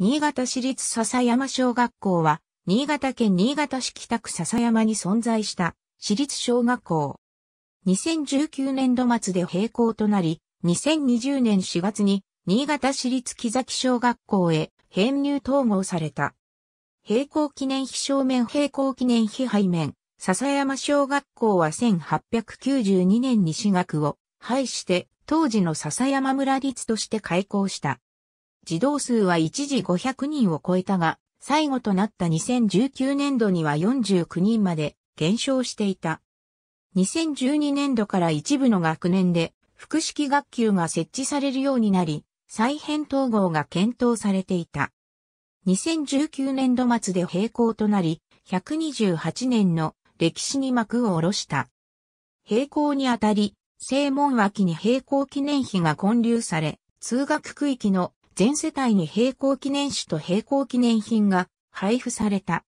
新潟市立笹山小学校は、新潟県新潟市北区笹山に存在した市立小学校。2019年度末で閉校となり、2020年4月に新潟市立木崎小学校へ編入統合された。閉校記念碑正面閉校記念碑背面、笹山小学校は1892年に私学を廃して当時の笹山村立として開校した。児童数は一時500人を超えたが、最後となった2019年度には49人まで減少していた。2012年度から一部の学年で複式学級が設置されるようになり、再編統合が検討されていた。2019年度末で閉校となり、128年の歴史に幕を下ろした。閉校にあたり、正門脇に閉校記念碑が建立され、通学区域の全世帯に並行記念誌と並行記念品が配布された。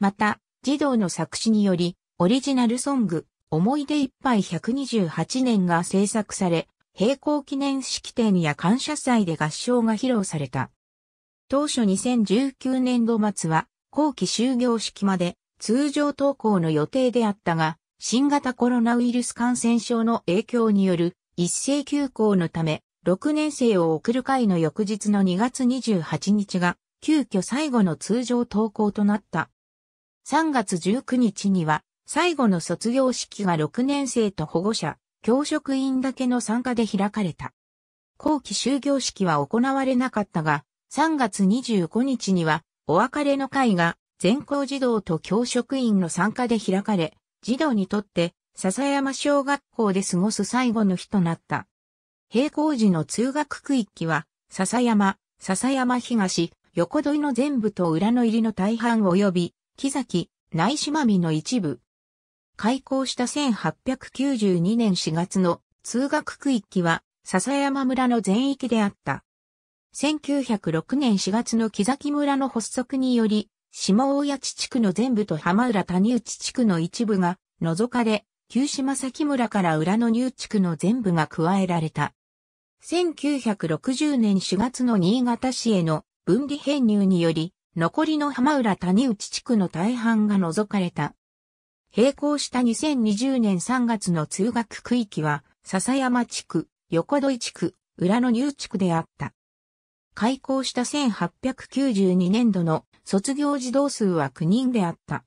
また、児童の作詞により、オリジナルソング、思い出いっぱい128年が制作され、並行記念式典や感謝祭で合唱が披露された。当初2019年度末は、後期終業式まで通常登校の予定であったが、新型コロナウイルス感染症の影響による一斉休校のため、6年生を送る会の翌日の2月28日が、急遽最後の通常登校となった。3月19日には、最後の卒業式が6年生と保護者、教職員だけの参加で開かれた。後期終業式は行われなかったが、3月25日には、お別れの会が全校児童と教職員の参加で開かれ、児童にとって笹山小学校で過ごす最後の日となった。並行時の通学区域は、笹山、笹山東、横戸井の全部と裏の入りの大半及び、木崎、内島見の一部。開校した1892年4月の通学区域は、笹山村の全域であった。1906年4月の木崎村の発足により、下大谷地区の全部と浜浦谷内地区の一部が除かれ、旧島崎村から裏の入地区の全部が加えられた。1960年4月の新潟市への分離編入により、残りの浜浦谷内地区の大半が除かれた。並行した2020年3月の通学区域は、笹山地区、横戸井地区、裏の入地区であった。開校した1892年度の卒業児童数は9人であった。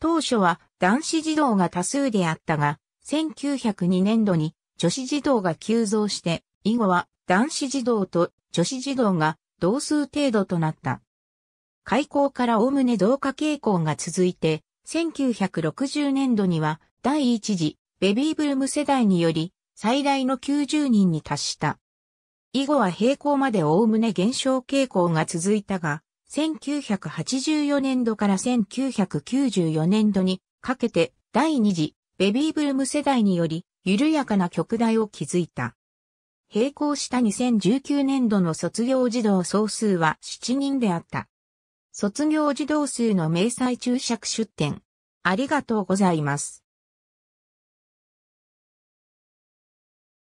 当初は男子児童が多数であったが、1902年度に女子児童が急増して以後は男子児童と女子児童が同数程度となった。開校からおおむね増加傾向が続いて、1960年度には第一次ベビーブルーム世代により最大の90人に達した。以後は並行までおおむね減少傾向が続いたが、1984年度から1994年度にかけて第二次ベビーブルーム世代により緩やかな極大を築いた。並行した2019年度の卒業児童総数は7人であった。卒業児童数の明細注釈出展。ありがとうございます。